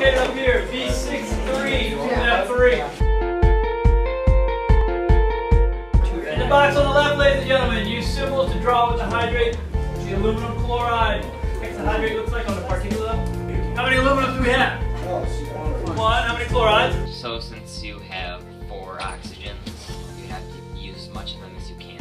locate up here, V63 from that three. In the box on the left, ladies and gentlemen, use symbols to draw with the hydrate, the aluminum chloride. What's the hydrate looks like on the particulate? How many aluminums do we have? One. How many chlorides? So since you have four oxygens, you have to use as much of them as you can.